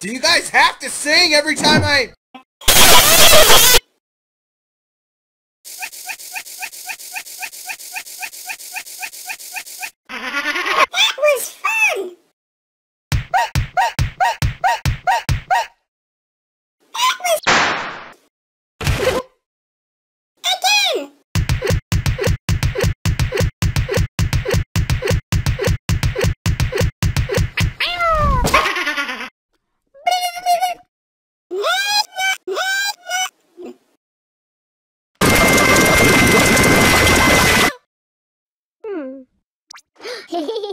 Do you guys have to sing every time I... Hehehe.